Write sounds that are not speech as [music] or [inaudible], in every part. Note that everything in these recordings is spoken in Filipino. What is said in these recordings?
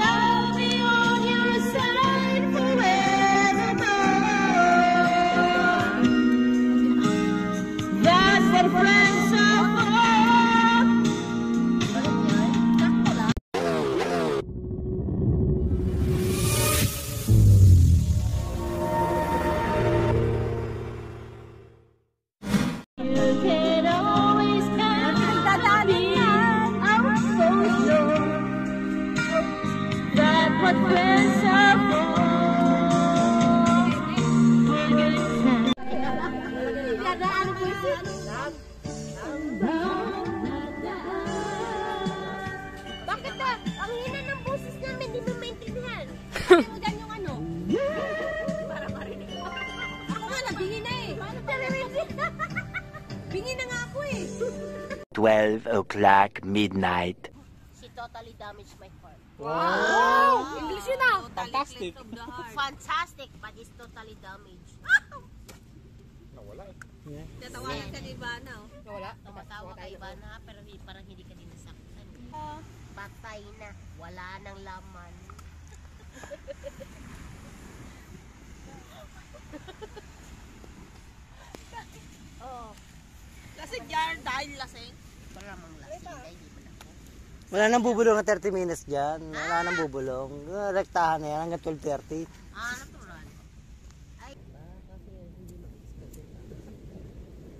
always Bingi na nga ako eh. 12 o'clock midnight. She totally damaged my heart. Wow! English yun ah. Fantastic. Fantastic, but it's totally damaged. Nawala eh. Tatawanan ka ni Ivana oh. Wala. Tumatawa ka Ivana pero parang hindi ka din nasaktan. Patay na. Wala nang laman. [laughs] oh, Yan dahil lasing. wala mang lasing. Ay, di man ako. Wala nang bubulong na 30 minutes dyan. Wala nang bubulong. Rektahan na yan hanggang 12.30. Ah, natural. Ay,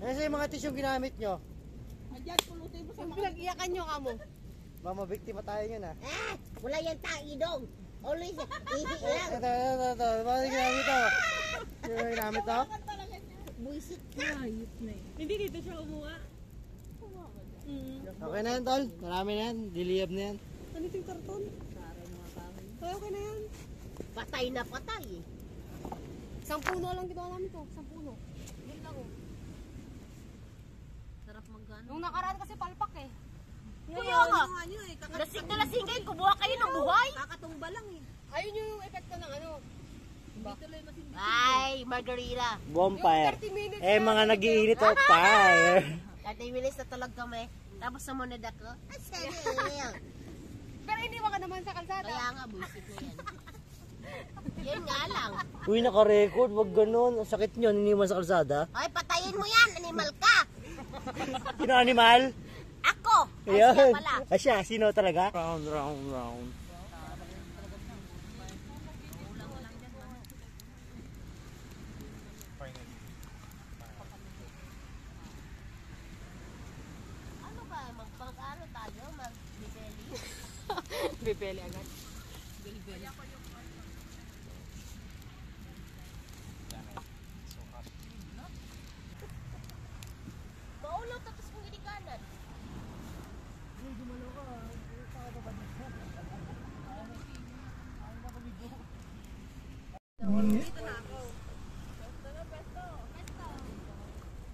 Ano sa mga tissue ginamit nyo? Andiyan, pulutin mo sa mga... Pinag-iyakan nyo ka mo. Baka mabiktima tayo yun ah. ah, wala yan taidong. Always, ihi lang. Ito, ito, ito. Bakit ginamit to? Sino yung ginamit to? Buisit Hindi dito siya umuha. Okay na yan, tol. Marami na yan. Diliyab na yan. Ano yung karton? Kaya okay na yan. Patay na patay eh. Isang puno lang ginawa namin to. Isang puno. Yun lang oh. Sarap magano. Nung nakaraan kasi palpak eh. Kaya nga, Ano eh, kaka- lasing na lasing kayo, kumuha kayo ng buhay. kakatumba lang eh. Ayun yung epekto ng ano. Ay, Margarita. Bonfire. 30 minutes Eh, mga nagiinit o fire. 30 minutes na tulog kami. Tapos sumunod ako. Ay. Pero iniwan ka naman sa kalsada. Kaya nga, buisit na yan. Yan nga lang. Uy, naka-record. Wag ganun. Ang sakit nyo. Niniwan sa kalsada. Ay, patayin mo yan, animal ka. Sino animal? Ako. Ay, siya pala. Siya. Sino talaga? Round, round, round. Ano ba, magpag-ano tayo, mag-bibeli? [laughs] Bibeli agad. Maulaw tapos kung hindi kanan.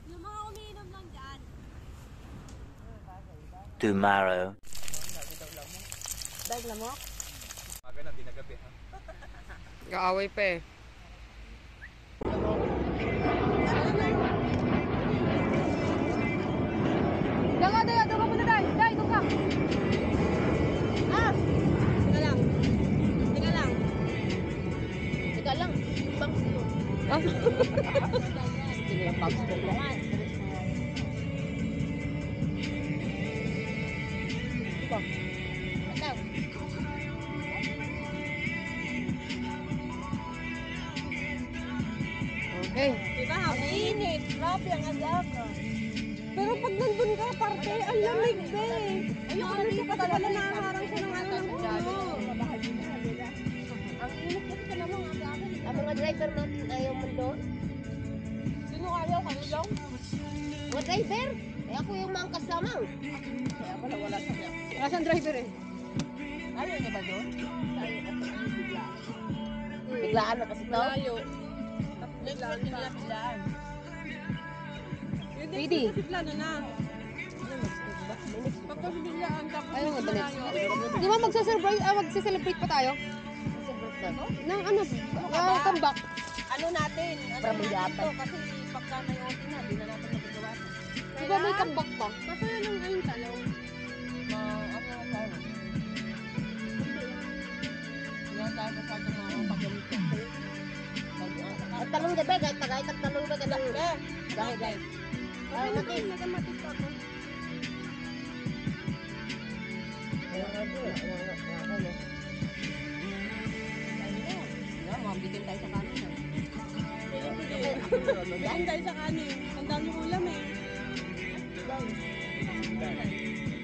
Yung mga umiinom lang dyan. Tomorrow. Dahil mo? Maga na, di na gabi ha. Kaaway pa eh. Daga, daga, daga muna, Day. Day, doon ka. Ah, Teka lang. Teka lang. teka lang. Box yun. Ah. Tingnan box ko Okay. Diba, ang init. Grabe ang aga Pero pag nandun ka, parte, ang lamig ba eh. Ayun, ano siya kasi pala nakaharang siya ng ano ng puno. Ang init kasi ka naman ang aga. Ang mga driver natin ayaw man doon. Sino ayaw ka lang? Mga driver? Eh ako yung mangkas lamang. Kaya pala wala sa kaya. Wala siyang driver eh. Ayaw niya ba doon? Biglaan na kasi to. Malayo. Pwede. plano na. Pagka biglaan tapos Ayaw nga malayo. Di ba magsa-celebrate, ah, magsa-celebrate pa tayo? Nang ano, uh, comeback. Ano natin? Ano natin to? Kasi pagka may OT na, di na natin magagawa. Di ba may comeback pa? Masaya lang ayun talaw. Pwede ba? Kahit tagay, tagtalula ka lang. Dahil, dahil. Ay, mati. Nagamatis pa ako. Mambitin tayo sa kanin. Yan dahil sa kanin. Ang dami ulam eh. Kumuha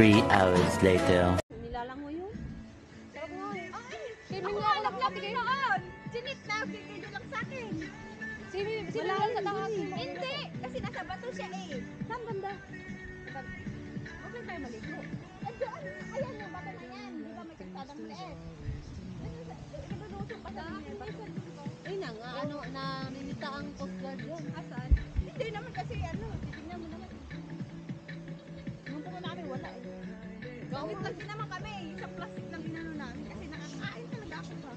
Three hours later. Nilalang mo yun? Sarap nga eh. Ay, ako ang laklap noon. Sinit na, bigay lang sa akin. Sino, lang sa taas? Hindi, kasi nasa bato siya eh. Saan banda? Huwag lang tayo maligo. Ayan yan. Di ba may kalsadang liit? Inulusong pa sa akin. Ano, naninita ang Guard yun. Asan? Hindi naman kasi ano, titignan mo naman. Gawin kasi naman kami, sa plastic lang inano namin kasi nakakain talaga ako ba.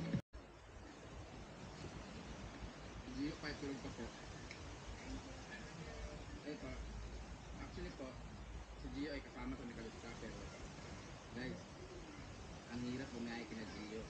Gio, kahit tulog pa po. Ay po. Actually po, si Gio ay kasama sa Nicalos pero guys, ang hirap bumiyahe kina Gio.